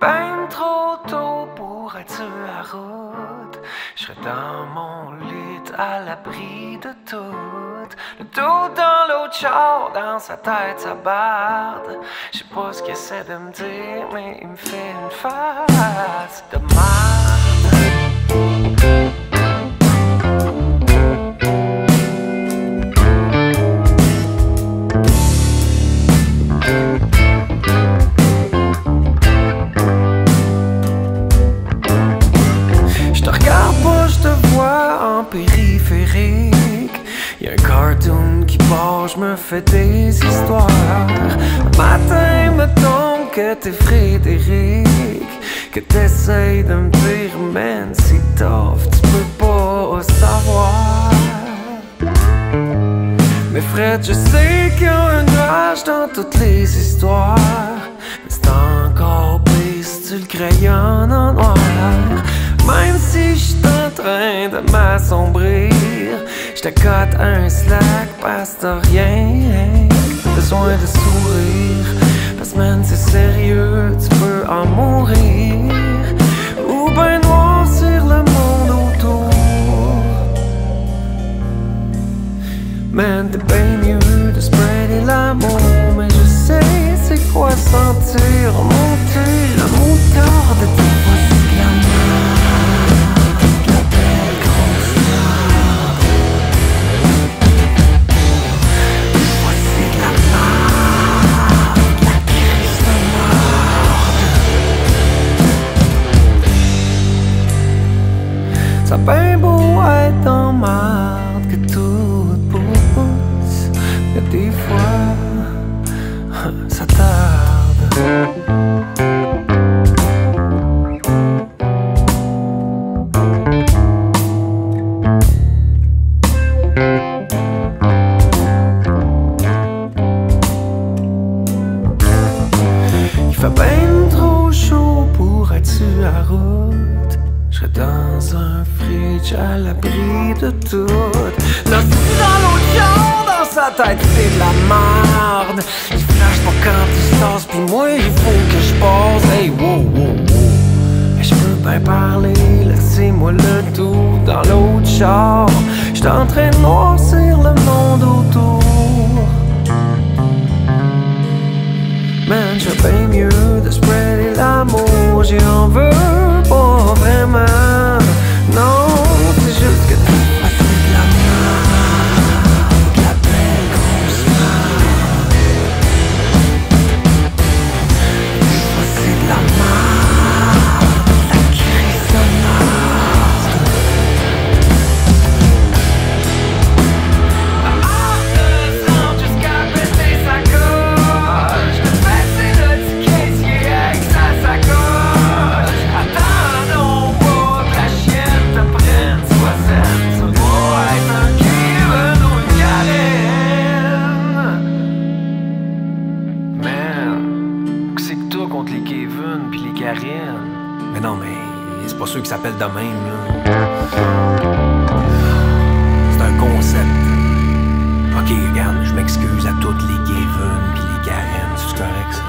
ben trop tôt pour être la route. Je serais dans mon lit à l'abri de tout. Le dos dans l'autre char, dans sa tête, sa barde. Je sais pas ce qu'il essaie de me dire, mais il me fait une face de mal. Y'a un cartoon qui part, je me fais des histoires. Un matin, me tombe que t'es Frédéric. Que t'essayes de me dire, man, c'est tough, tu peux pas savoir. Mais Fred, je sais qu'il y a un nuage dans toutes les histoires. Mais c'est encore pire si tu le en noir. De m'assombrir, je te cote un slack parce que rien besoin de sourire. Parce que c'est sérieux, tu peux en mourir. Ou ben noir sur le monde autour. Man, t'es bien mieux de spreader l'amour. Mais je sais c'est quoi sentir monter le moteur de tes bien des fois ça tarde. Il fait bien trop chaud pour être sur la route. Je dans un fridge à l'abri de tout. Sa tête, c'est de la merde. Il flash pas quand il sort, pis moi, il faut que je passe. Hey, wow, wow, wow. Je peux bien parler, laissez-moi le tout dans l'autre char. J'suis en train Mais non, mais c'est pas ceux qui s'appellent de même, là. C'est un concept. Ok, regarde, je m'excuse à toutes les Kevin pis les Karen, c'est correct ça?